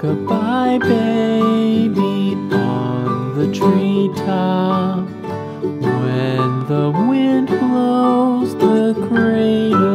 Goodbye, baby, on the treetop. When the wind blows the cradle.